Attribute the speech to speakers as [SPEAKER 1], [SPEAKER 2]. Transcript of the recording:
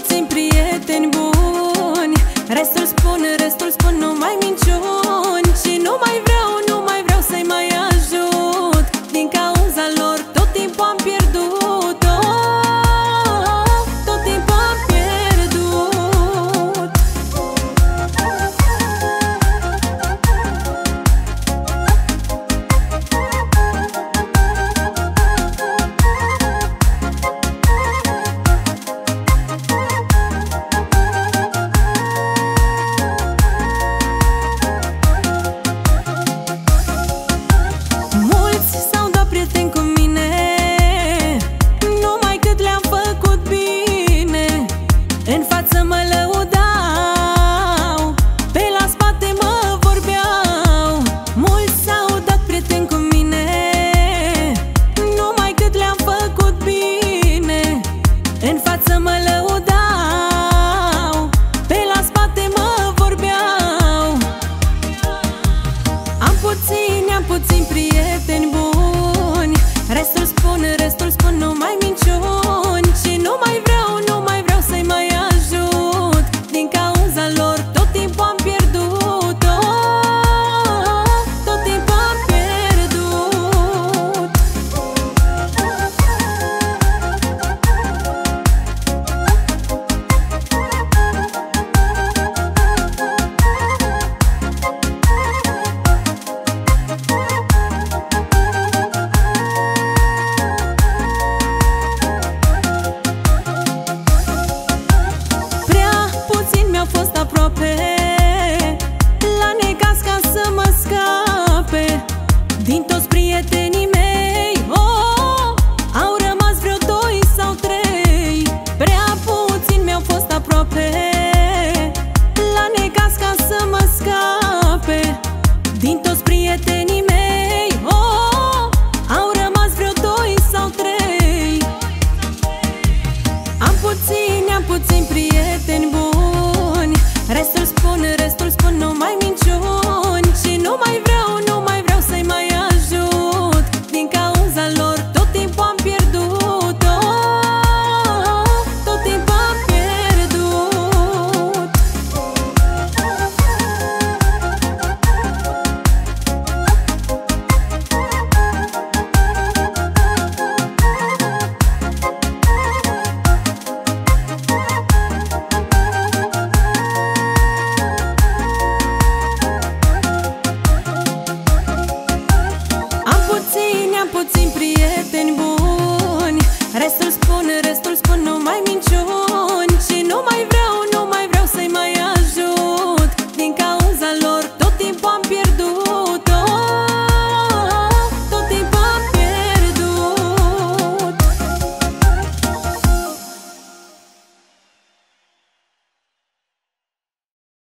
[SPEAKER 1] țin prieteni buni Restul spun casca să mă scape Din toți prietenii mei. Oh, Au rămas vreo doi sau trei Prea puțin mi-au fost aproape. La necasca să mă scape Din toți prietenii mei. Oh, Au rămas vreo doi sau trei. Am puțin, am puțin prieteni buni. Restul pones